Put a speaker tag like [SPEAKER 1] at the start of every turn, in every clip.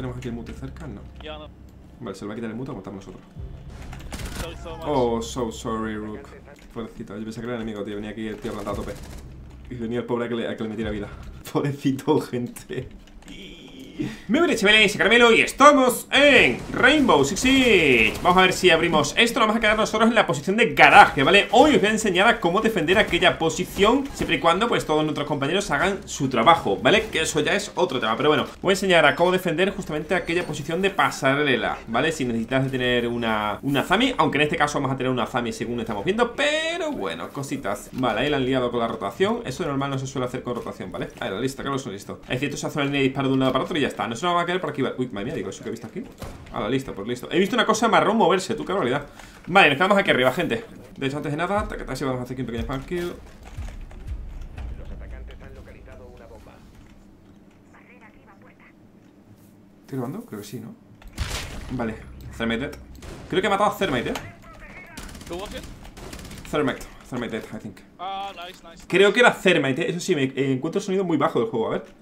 [SPEAKER 1] tenemos aquí el mute cerca? No. Vale, se lo va a quitar el mute o matamos nosotros. Oh, so sorry, Rook. Pobrecito, yo pensé que era el enemigo, tío. Venía aquí el tío plantado a tope. Y venía el pobre a que le, a que le metiera vida. Pobrecito, gente. Muy bien, chavales, Caramelo y estamos en Rainbow Six Vamos a ver si abrimos esto, vamos a quedar nosotros en la posición de garaje, ¿vale? Hoy os voy a enseñar a cómo defender aquella posición Siempre y cuando, pues, todos nuestros compañeros hagan su trabajo, ¿vale? Que eso ya es otro tema, pero bueno Voy a enseñar a cómo defender justamente aquella posición de pasarela, ¿vale? Si necesitas tener una, una Zami Aunque en este caso vamos a tener una Zami según estamos viendo Pero bueno, cositas Vale, ahí la han liado con la rotación Eso de normal no se suele hacer con rotación, ¿vale? Ahí la lista, claro, eso listo Es cierto, se hace el disparo de un lado para otro y ya está No se nos va a caer por aquí Uy, madre mía, digo, eso que he visto aquí A la lista, pues listo He visto una cosa marrón moverse, tú, qué barbaridad Vale, nos quedamos aquí arriba, gente De hecho, antes de nada, taca, vamos a hacer aquí un pequeño spam kill
[SPEAKER 2] Los atacantes han localizado una bomba.
[SPEAKER 1] ¿Estoy grabando? Creo que sí, ¿no? Vale, Thermite Creo que he matado a Thermite, ¿eh? Thermite, Thermite, I think
[SPEAKER 3] Ah, nice, nice.
[SPEAKER 1] Creo que era Thermite, ¿eh? eso sí, me encuentro el sonido muy bajo del juego, a ver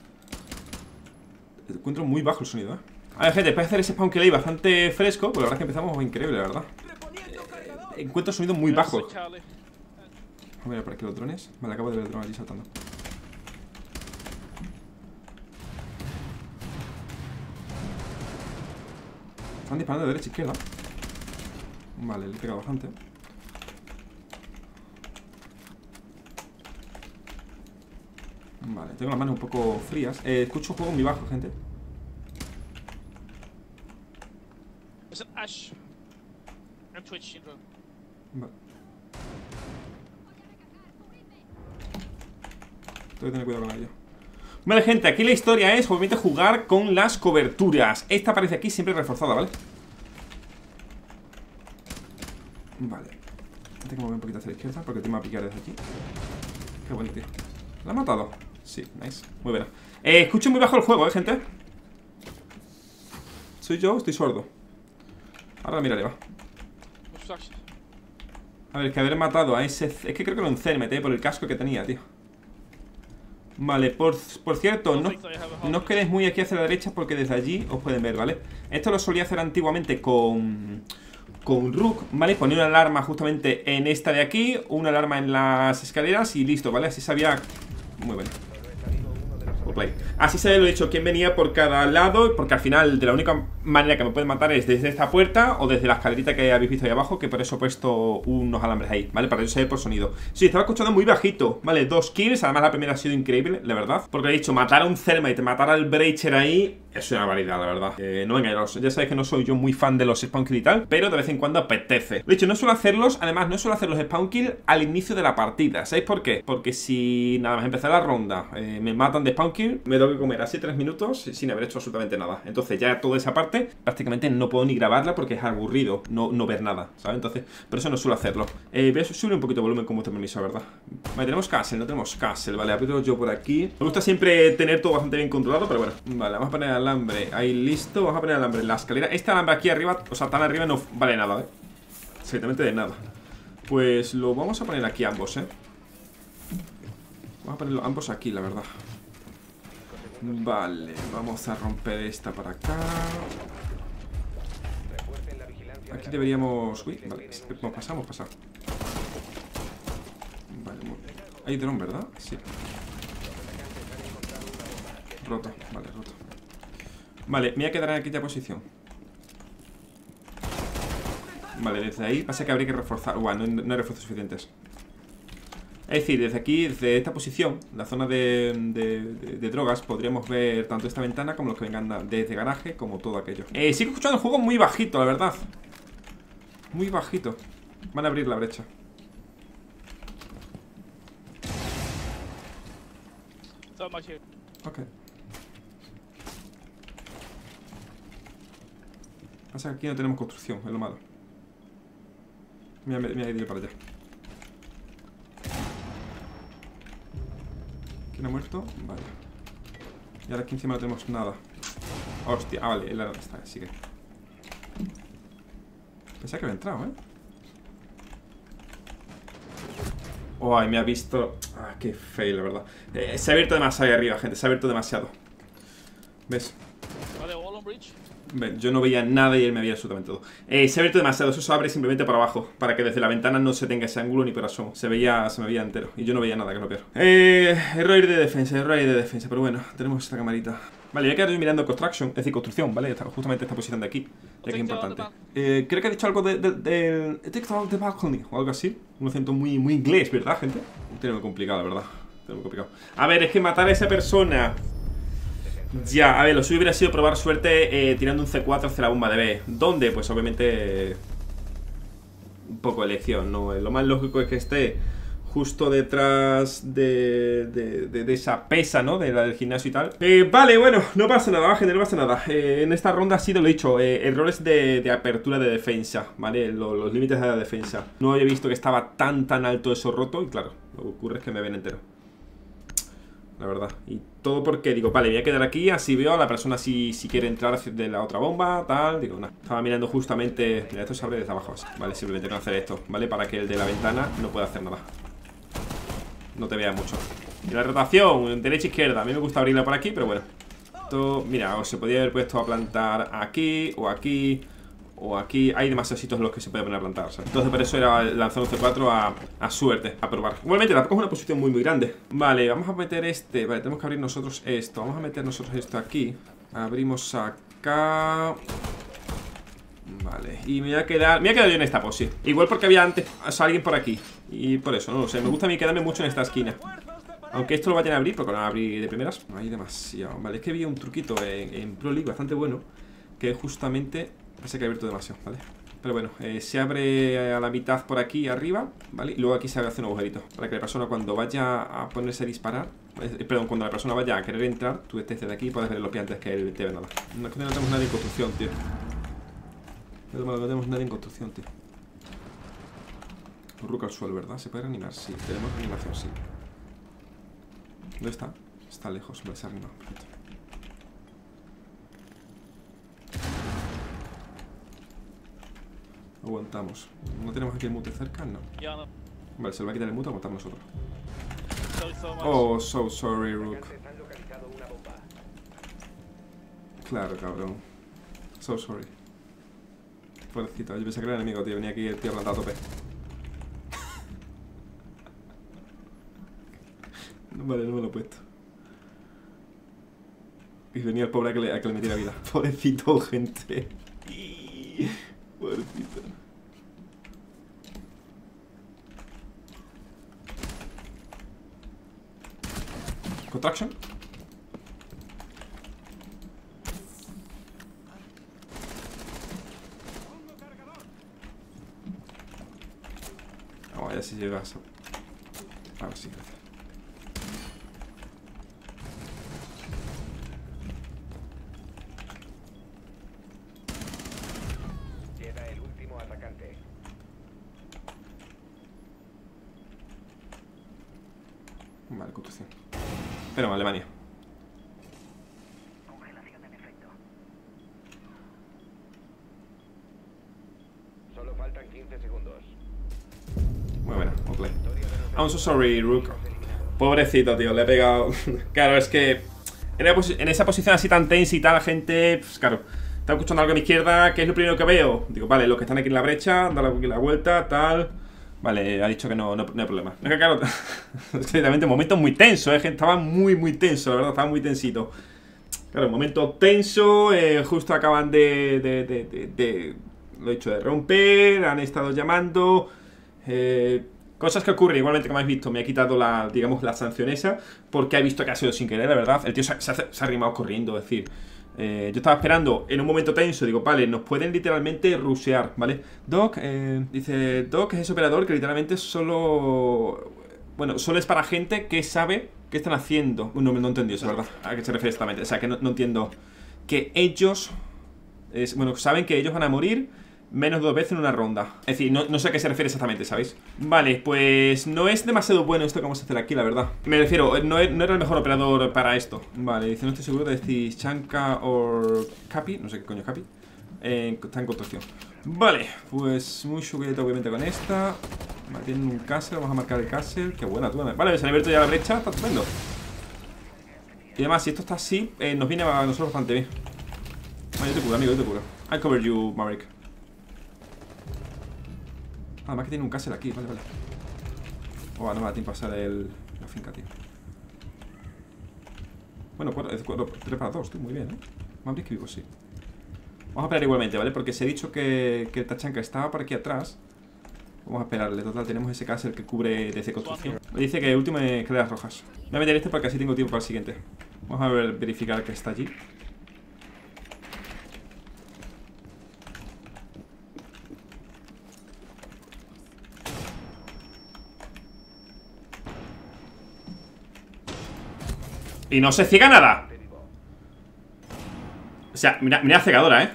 [SPEAKER 1] Encuentro muy bajo el sonido, ¿eh? A ver, gente, después de hacer ese spawn kill ahí bastante fresco Porque la verdad es que empezamos increíble, la verdad. Eh, Encuentro sonido muy bajo. A mirar por aquí los drones. Vale, acabo de ver el drone allí saltando. Están disparando de derecha a izquierda. Vale, le he pegado bastante Vale, tengo las manos un poco frías eh, Escucho un juego muy bajo, gente
[SPEAKER 3] It's an Ash. And Twitch intro.
[SPEAKER 1] Vale Tengo que tener cuidado con ello Vale, gente, aquí la historia es obviamente jugar con las coberturas Esta aparece aquí siempre reforzada, ¿vale? Vale Tengo que mover un poquito hacia la izquierda porque te va a picar desde aquí Qué bonito, tío ¿La ha matado? Sí, nice Muy buena eh, Escucho muy bajo el juego, ¿eh, gente? ¿Soy yo estoy sordo? Ahora miraré, va. A ver, que haber matado a ese... Es que creo que era un eh, por el casco que tenía, tío Vale, por, por cierto, no, no os quedéis muy aquí hacia la derecha porque desde allí os pueden ver, ¿vale? Esto lo solía hacer antiguamente con... Con Rook, ¿vale? Ponía una alarma justamente en esta de aquí Una alarma en las escaleras y listo, ¿vale? Así sabía... Muy bueno Así se lo dicho quién venía por cada lado, porque al final de la única manera que me pueden matar es desde esta puerta o desde la escalerita que habéis visto ahí abajo, que por eso he puesto unos alambres ahí, ¿vale? Para que se por sonido. Sí, estaba escuchando muy bajito, ¿vale? Dos kills, además la primera ha sido increíble, la verdad. Porque he dicho, matar a un Thermite, matar al Breacher ahí, es una variedad, la verdad. Eh, no engañaros, ya sabéis que no soy yo muy fan de los spawn kill y tal, pero de vez en cuando apetece. De hecho, no suelo hacerlos, además, no suelo hacer los spawn kill al inicio de la partida. ¿Sabéis por qué? Porque si nada más empezar la ronda eh, me matan de spawn kill, me tengo que comer así tres minutos sin haber hecho absolutamente nada. Entonces, ya toda esa parte prácticamente no puedo ni grabarla porque es aburrido no, no ver nada, ¿sabes? Entonces, por eso no suelo hacerlo. Eh, voy a subir un poquito de volumen como te permiso, ¿verdad? Vale, tenemos Castle, no tenemos Castle, vale, abro yo por aquí. Me gusta siempre tener todo bastante bien controlado, pero bueno. Vale, vamos a poner alambre ahí listo. Vamos a poner alambre en la escalera. Este alambre aquí arriba, o sea, tan arriba no vale nada, ¿eh? Absolutamente de nada. Pues lo vamos a poner aquí ambos, ¿eh? Vamos a ponerlo ambos aquí, la verdad. Vale, vamos a romper esta para acá. Aquí deberíamos... Uy, vale, hemos pasado. Vale, hay dron, ¿verdad? Sí. Roto, vale, roto. Vale, me voy a quedar en aquella posición. Vale, desde ahí pasa que habría que reforzar. Bueno, no, no hay refuerzos suficientes. Es decir, desde aquí, desde esta posición, la zona de, de- de- de drogas, podríamos ver tanto esta ventana como los que vengan desde garaje, como todo aquello. Eh, sigo escuchando el juego muy bajito, la verdad. Muy bajito. Van a abrir la brecha. Ok. Pasa que aquí no tenemos construcción, es lo malo. Mira, mira, mira, para allá. ¿Quién ha muerto? Vale. Y ahora aquí encima no tenemos nada. Hostia, ah, vale, él está, sigue. Pensaba que había entrado, ¿eh? Ay, me ha visto. Ah, qué fail, la verdad. Eh, se ha abierto demasiado ahí arriba, gente. Se ha abierto demasiado. ¿Ves? Yo no veía nada y él me veía absolutamente todo. Eh, se ha abierto demasiado, eso se abre simplemente para abajo, para que desde la ventana no se tenga ese ángulo ni por asomo. Se veía, se me veía entero y yo no veía nada, que es lo peor. Eh, error de defensa, error de defensa, pero bueno, tenemos esta camarita. Vale, voy a quedar yo mirando construction, es decir, construcción, ¿vale? Esta- justamente esta posición de aquí, ya que es importante. Eh, creo que ha dicho algo de- de- del... De, de, balcony o algo así. Un acento muy, muy inglés, ¿verdad, gente? Tiene muy complicado, la verdad. Tiene muy complicado. A ver, es que matar a esa persona... Ya, a ver, lo suyo hubiera sido probar suerte eh, tirando un C4 hacia la bomba de B. ¿Dónde? Pues obviamente... un poco de elección, ¿no? Lo más lógico es que esté justo detrás de, de, de- esa pesa, ¿no? De la del gimnasio y tal. Eh, vale, bueno, no pasa nada, gente, no pasa nada. Eh, en esta ronda ha sido, lo he dicho, eh, errores de, de apertura de defensa, ¿vale? Lo- los límites de la defensa. No había visto que estaba tan, tan alto eso roto y claro, lo que ocurre es que me ven entero. La verdad. Y todo porque digo, vale, voy a quedar aquí, así veo a la persona si, si quiere entrar de la otra bomba, tal. Digo, nada. Estaba mirando justamente. Mira, esto se abre desde abajo, ¿vale? Simplemente no hacer esto, ¿vale? Para que el de la ventana no pueda hacer nada. No te vea mucho. Y la rotación, derecha-izquierda. A mí me gusta abrirla por aquí, pero bueno. Esto, mira, o se podría haber puesto a plantar aquí, o aquí, o aquí. Hay demasiados sitios en los que se puede poner a plantar, ¿sabes? Entonces por eso era lanzar un C4 a, a suerte, a probar. Igualmente, tampoco es una posición muy, muy grande. Vale, vamos a meter este. Vale, tenemos que abrir nosotros esto. Vamos a meter nosotros esto aquí. Abrimos acá. Vale, y me voy a quedar. Me voy a quedar yo en esta pose. Igual porque había antes o sea, alguien por aquí. Y por eso, no lo sé. Me gusta a mí quedarme mucho en esta esquina. Aunque esto lo vayan a abrir, porque lo van abrir de primeras. No hay demasiado. Vale, es que había un truquito en, en Pro League bastante bueno. Que justamente. Parece que ha abierto demasiado, ¿vale? Pero bueno, eh, se abre a la mitad por aquí arriba, ¿vale? Y luego aquí se hace un agujerito. Para que la persona cuando vaya a ponerse a disparar. eh, perdón, cuando la persona vaya a querer entrar, tú estés desde aquí y puedes ver los pies que él te ve nada. No, no tenemos nadie en construcción, tío. No tenemos nadie en construcción, tío. Ruca al suelo, ¿verdad? ¿Se puede reanimar? Sí. Tenemos reanimación, sí. ¿Dónde está? Está lejos, vale, se reanimado. Perfecto. Aguantamos. ¿No tenemos aquí el mute cerca?
[SPEAKER 3] No.
[SPEAKER 1] Vale, se lo va a quitar el mute, aguantamos nosotros.
[SPEAKER 3] So, so much.
[SPEAKER 1] Oh, so sorry, Rook. Claro, cabrón. So sorry. Pobrecito, yo pensé que era el enemigo, tío. Venía aquí el tío plantado a tope. vale, no me lo he puesto. Y venía el pobre a que le, a que le metiera vida. Pobrecito, gente. Pobrecito. Contraction. Vamos a ver si llegas a... A ver si gracias.
[SPEAKER 2] Queda el último atacante.
[SPEAKER 1] Vale, construcción. Pero en Alemania.
[SPEAKER 2] Solo faltan 15 segundos.
[SPEAKER 1] Muy buena,
[SPEAKER 2] los
[SPEAKER 1] I'm so sorry, Rook. Pobrecito, tío, le he pegado. claro, es que en, esa posición así tan tensa y tal, la gente, pues claro, está escuchando algo a mi izquierda, ¿qué es lo primero que veo? Digo, vale, los que están aquí en la brecha, da la, la vuelta, tal. Vale, ha dicho que no, no, no hay problema. Es que claro, es que momento muy tenso, eh, estaba muy, muy tenso, la verdad, estaba muy tensito. Claro, momento tenso, eh, justo acaban de, de, de, de- lo he dicho, de romper, han estado llamando, eh, cosas que ocurren, igualmente como habéis visto, me ha quitado la, digamos, la sanción esa, porque ha visto que ha sido sin querer, la verdad, el tío se, se se ha arrimado corriendo, es decir, eh, yo estaba esperando en un momento tenso, digo, vale, nos pueden literalmente rushear, ¿vale? Doc, eh, dice, Doc es ese operador que literalmente solo... Bueno, solo es para gente que sabe qué están haciendo. No, no entendí eso, ¿verdad? ¿A qué se refiere exactamente? O sea, que no, entiendo. Que ellos... Bueno, saben que ellos van a morir menos dos veces en una ronda. Es decir, no, no sé a qué se refiere exactamente, ¿sabéis? Vale, pues no es demasiado bueno esto que vamos a hacer aquí, la verdad. Me refiero, no, no era el mejor operador para esto. Vale, dice, no estoy seguro de si Chanka o Capi, no sé qué coño es Capi, eh, está en construcción. Vale, pues muy chugueta obviamente con esta. Vale, tienen un castle, vamos a marcar el castle. Qué buena, tú. Vale, se han abierto ya la brecha, está estupendo. Y además, si esto está así, eh, nos viene a nosotros bastante bien. Vaya, te curo, amigo, yo te curo. I cover you, Maverick. Además que tiene un castle aquí, vale, vale. Oh, no me da tiempo a hacer el, la finca, tío. Bueno, 3 para 2, tío, muy bien, ¿eh? Maverick que vivo, sí. Vamos a esperar igualmente, ¿vale? Porque se ha dicho que, el tachanka estaba por aquí atrás. Vamos a esperarle. Total, tenemos ese castle que cubre desde construcción. Me dice que el último es escaleras rojas. Voy a meter este porque así tengo tiempo para el siguiente. Vamos a ver, verificar que está allí. Y no se ciega nada. O sea, mira, mira cegadora, ¿eh?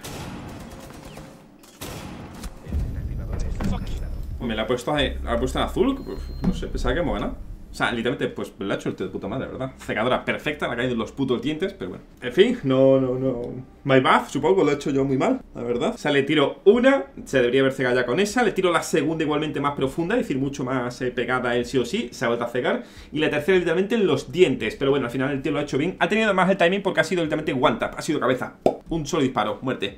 [SPEAKER 1] Me la ha puesto, la ha puesto en azul. Pues, no sé, pensaba que buena. O sea, literalmente, pues la ha hecho el tío de puta madre, ¿verdad? Cegadora perfecta, le ha caído los putos dientes, pero bueno. En fin, no, no, no. My bad, supongo, lo he hecho yo muy mal, la verdad. O sea, le tiro una, se debería haber cegado ya con esa. Le tiro la segunda igualmente más profunda, es decir, mucho más eh, pegada a él sí o sí. Se ha vuelto a cegar. Y la tercera, literalmente, en los dientes. Pero bueno, al final el tío lo ha hecho bien. Ha tenido más el timing porque ha sido literalmente one tap, ha sido cabeza. Un solo disparo, muerte.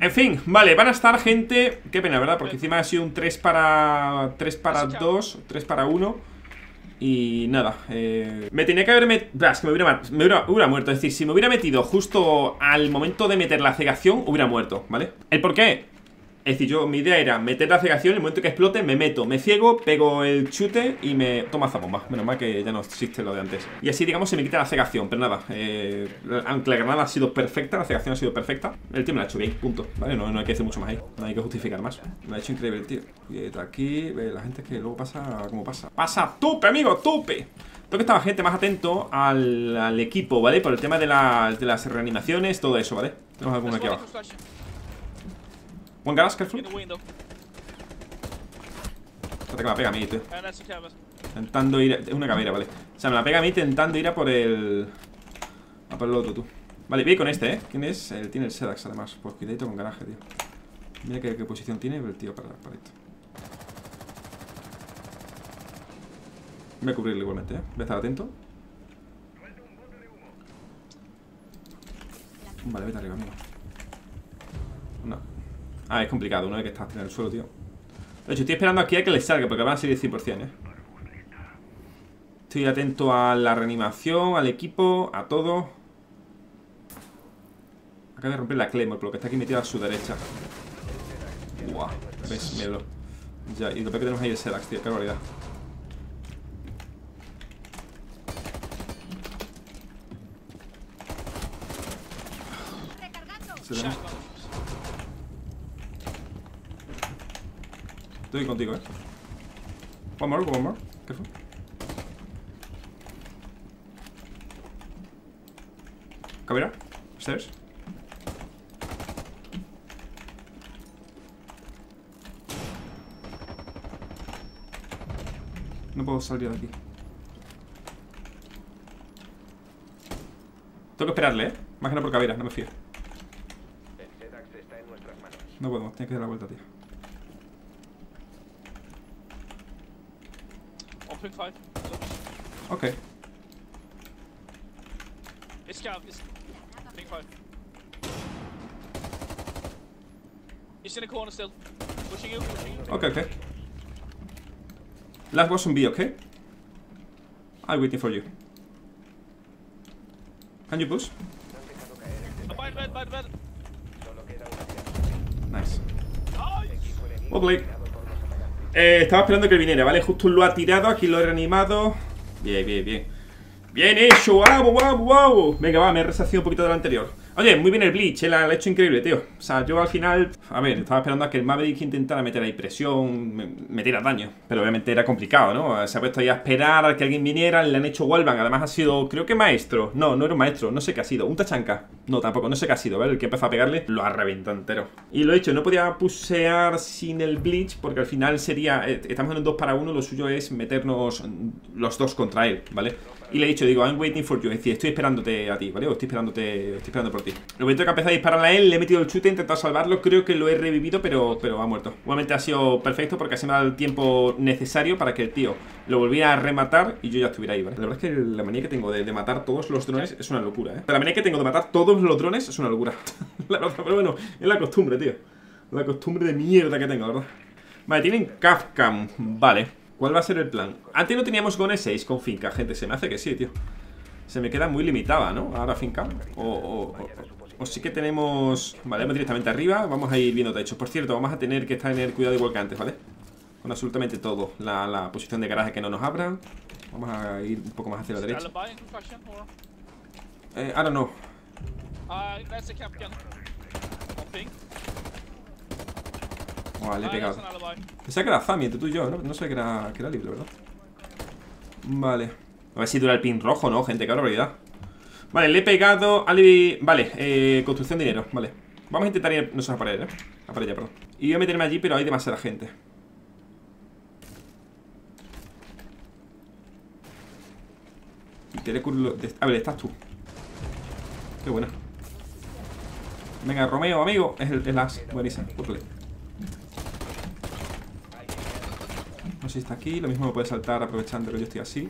[SPEAKER 1] En fin, vale, van a estar gente Qué pena, ¿verdad? Porque encima ha sido un 3 para 3 para 2 3 para 1 y nada, eh, me tenía que haber metido... me, me hubiera, muerto Es decir, si me hubiera metido justo al momento de meter la cegación Hubiera muerto, ¿vale? ¿El por qué? Es decir, yo, mi idea era meter la cegación, en el momento que explote me meto, me ciego, pego el chute y me toma esa bomba. Menos mal que ya no existe lo de antes. Y así, digamos, se me quita la cegación, pero nada. Eh, aunque la granada ha sido perfecta, la cegación ha sido perfecta, el tío me la ha hecho bien, punto. ¿Vale? No, hay que decir mucho más ahí, no hay que justificar más. Me ha hecho increíble el tío. Y aquí, ve, la gente que luego pasa como pasa. ¡Pasa tupe, amigo, tupe! Tengo que estar gente más atento al, equipo, ¿vale? Por el tema de las, de las reanimaciones, todo eso, ¿vale? Tenemos alguno aquí abajo. One gas, careful. Espérate que me la pega a mí, tío. Intentando ir. Es una cabera, vale. O sea, me la pega a mí intentando ir a por el. A por el otro, tú. Vale, voy con este, ¿eh? ¿Quién es? Él tiene el Sedax, además. Pues cuidadito con garaje, tío. Mira qué, posición tiene el tío para, para esto. Voy a cubrirle igualmente, ¿eh? Voy a estar atento. Vale, vete arriba, amigo. No. Ah, es complicado, una vez que estás tirando el suelo, tío. De hecho, estoy esperando aquí a que le salga Porque van a salir 100%, eh Estoy atento a la reanimación Al equipo, a todo. Acaba de romper la Claymore Por lo que está aquí metido a su derecha. Buah, ves, miedo Ya, y lo peor que tenemos ahí es Serax, tío, qué barbaridad. Se Estoy contigo, eh. One more, one more. Careful. Cabrera, stairs. No puedo salir de aquí. Tengo que esperarle, ¿eh? Más que nada por cabera, no me fío. No podemos, tiene que dar la vuelta, tío.
[SPEAKER 3] 1.5.
[SPEAKER 1] Okay.
[SPEAKER 3] It's scout, it's ping 5. He's in a corner still. Pushing you, pushing you.
[SPEAKER 1] Okay, okay. Last was on B, okay? I'm waiting for you. Can you push?
[SPEAKER 3] Oh.
[SPEAKER 1] Nice. Lovely. Eh, estaba esperando que viniera, ¿vale? Justo lo ha tirado, aquí lo he reanimado. Bien, bien, bien. Bien hecho, wow, wow, wow Venga, va, me he resarcido un poquito de lo anterior Oye, muy bien el Bleach, eh, la, ha hecho increíble, tío O sea, yo al final, a ver, estaba esperando a que el Maverick intentara meter ahí presión Metiera daño, pero obviamente era complicado, ¿no? Se ha puesto ahí a esperar a que alguien viniera Le han hecho wallbang, además ha sido, creo que maestro No, no era un maestro, no sé qué ha sido Un tachanca, no, tampoco, no sé qué ha sido, ¿vale? El que empezó a pegarle, lo ha reventado entero Y lo he hecho, no podía pusear sin el Bleach Porque al final sería, eh, estamos en un 2 para 1 Lo suyo es meternos los dos contra él, ¿vale? Y le he dicho, digo, I'm waiting for you. Es decir, estoy esperándote a ti, ¿vale? O estoy esperándote, estoy esperando por ti. El momento que ha empezado a dispararle a él, le he metido el chute, he intentado salvarlo. Creo que lo he revivido, pero, pero ha muerto. Igualmente ha sido perfecto porque así me ha dado el tiempo necesario para que el tío lo volviera a rematar y yo ya estuviera ahí, ¿vale? La verdad es que la manía que tengo de, de matar todos los drones es una locura, ¿eh? La manía que tengo de matar todos los drones es una locura. la verdad, pero bueno, es la costumbre, tío. La costumbre de mierda que tengo, ¿verdad? Vale, tienen Kafkam, vale ¿Cuál va a ser el plan? Antes no teníamos con E6 con finca, gente. Se me hace que sí, tío. Se me queda muy limitada, ¿no? Ahora finca. O, o, sí que tenemos... Vale, vamos directamente arriba. Vamos a ir viendo techos. Por cierto, vamos a tener que estar en el cuidado igual que antes, ¿vale? Con absolutamente todo. La, posición de garaje que no nos abra. Vamos a ir un poco más hacia la derecha. Eh, ahora no. Vale, he pegado. Pensaba que era Zami entre tú y yo, ¿no? No sé que era, que era libre, ¿verdad? Vale. A ver si dura el pin rojo, ¿no? Gente, qué barbaridad. Vale, le he pegado. Vale, eh, construcción de dinero, vale Vamos a intentar ir, no sé, a pared, ¿eh? A pared ya, perdón Y voy a meterme allí, pero hay demasiada gente Y te de... A ver, estás tú Qué buena Venga, Romeo, amigo Es el, el as, buenísimo, si está aquí. Lo mismo me puede saltar aprovechando que yo estoy así.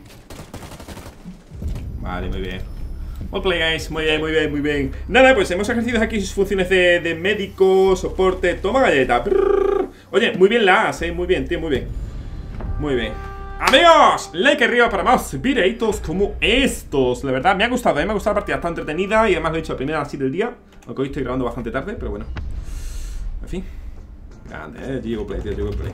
[SPEAKER 1] Vale, muy bien. Well play, guys. Muy bien, muy bien, muy bien. Nada, pues hemos ejercido aquí sus funciones de, médico, soporte. Toma galleta. Oye, muy bien la eh. Muy bien, tío, muy bien. Muy bien. Amigos, like arriba para más videitos como estos La verdad, me ha gustado, ¿eh? me ha gustado la partida, está entretenida Y además lo he hecho a primera así del día Aunque hoy estoy grabando bastante tarde, pero bueno En fin Grande, eh, Diego Play, tío, Diego Play